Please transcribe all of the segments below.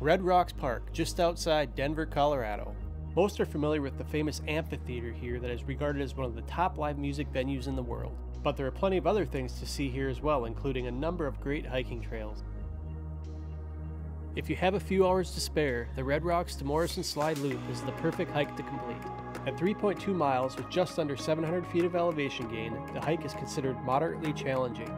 Red Rocks Park, just outside Denver, Colorado. Most are familiar with the famous amphitheater here that is regarded as one of the top live music venues in the world. But there are plenty of other things to see here as well, including a number of great hiking trails. If you have a few hours to spare, the Red Rocks to Morrison Slide Loop is the perfect hike to complete. At 3.2 miles with just under 700 feet of elevation gain, the hike is considered moderately challenging.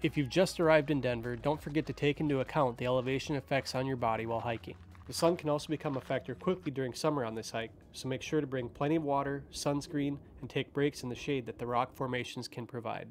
If you've just arrived in Denver, don't forget to take into account the elevation effects on your body while hiking. The sun can also become a factor quickly during summer on this hike, so make sure to bring plenty of water, sunscreen, and take breaks in the shade that the rock formations can provide.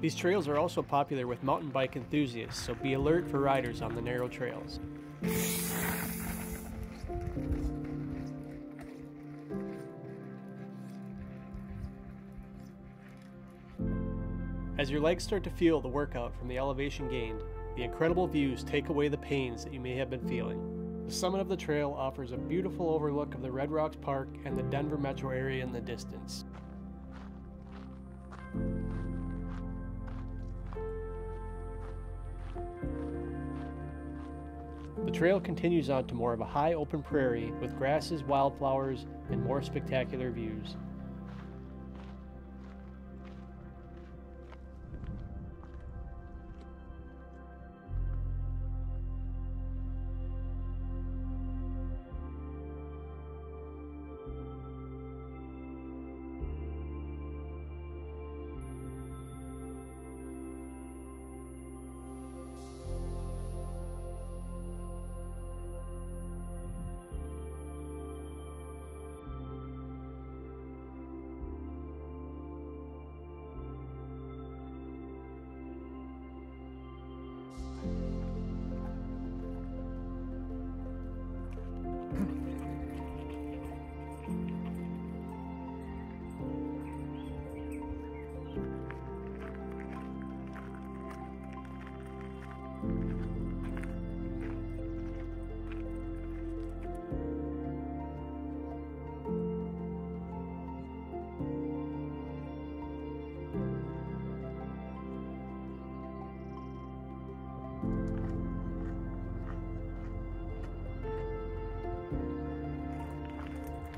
These trails are also popular with mountain bike enthusiasts, so be alert for riders on the narrow trails. As your legs start to feel the workout from the elevation gained, the incredible views take away the pains that you may have been feeling. The summit of the trail offers a beautiful overlook of the Red Rocks Park and the Denver metro area in the distance. The trail continues on to more of a high open prairie with grasses, wildflowers, and more spectacular views.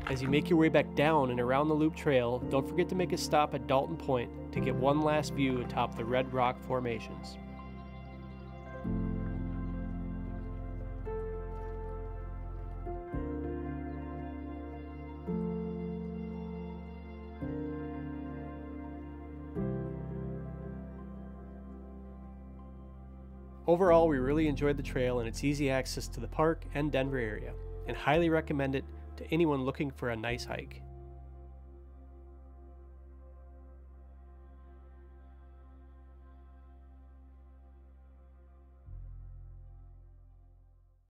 As you make your way back down and around the loop trail, don't forget to make a stop at Dalton Point to get one last view atop the Red Rock formations. Overall, we really enjoyed the trail and its easy access to the park and Denver area, and highly recommend it to anyone looking for a nice hike.